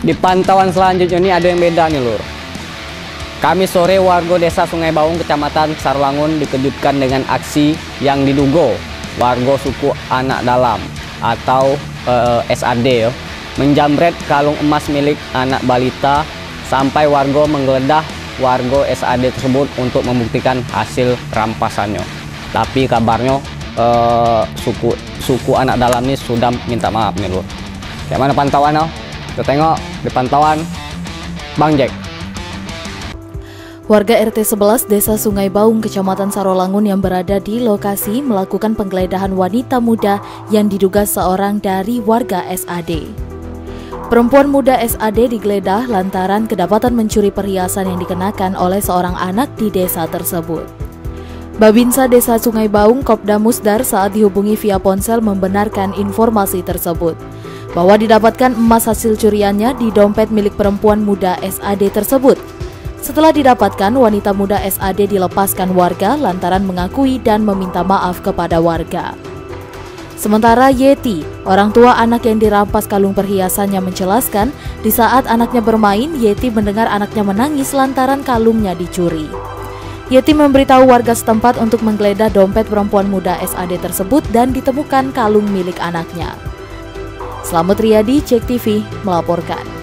Di pantauan selanjutnya ini ada yang beda nih lur. Kami sore warga desa Sungai Baung kecamatan Sarwangun dikejutkan dengan aksi yang diduga warga suku anak dalam atau eh, SAD ya, menjamret kalung emas milik anak balita sampai warga menggeledah warga SAD tersebut untuk membuktikan hasil rampasannya. Tapi kabarnya uh, suku suku anak dalam ini sudah minta maaf nih lur. Kayak mana pantauan kita tengok di pantauan Bang Jack. Warga RT 11 Desa Sungai Baung, Kecamatan Sarolangun yang berada di lokasi melakukan penggeledahan wanita muda yang diduga seorang dari warga SAD. Perempuan muda SAD digeledah lantaran kedapatan mencuri perhiasan yang dikenakan oleh seorang anak di desa tersebut. Babinsa Desa Sungai Baung Kopda Musdar saat dihubungi via ponsel membenarkan informasi tersebut bahwa didapatkan emas hasil curiannya di dompet milik perempuan muda SAD tersebut. Setelah didapatkan, wanita muda SAD dilepaskan warga lantaran mengakui dan meminta maaf kepada warga. Sementara Yeti, orang tua anak yang dirampas kalung perhiasannya menjelaskan, di saat anaknya bermain, Yeti mendengar anaknya menangis lantaran kalungnya dicuri. Yeti memberitahu warga setempat untuk menggeledah dompet perempuan muda SAD tersebut dan ditemukan kalung milik anaknya. Selamat Riyadi, Cek TV melaporkan.